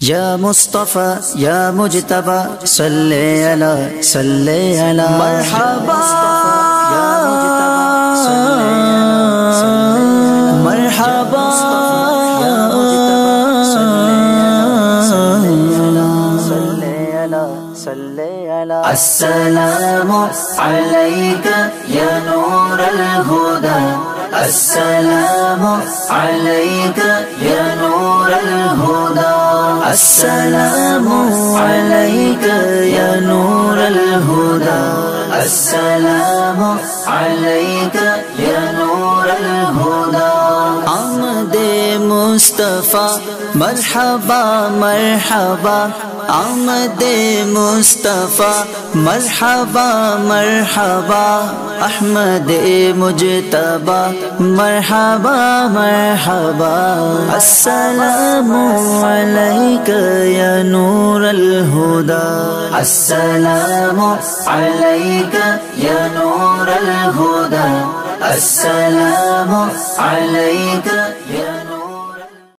يا مصطفى يا مجتبى صل على صل على مرحبا. يا مجتبى مرحبا السلام عليك يا نور الهدى. السلام عليك يا السلام عليك يا نور الهدى. السلام عليك يا نور الهدى. عمد مصطفى مرحبا مرحبا. عمد مصطفى مرحبا مرحبا. أحمد مجتبى مرحبا مرحبا. السلام عليك يا نور الهدى. السلام عليك يا نور الهدى. السلام عليك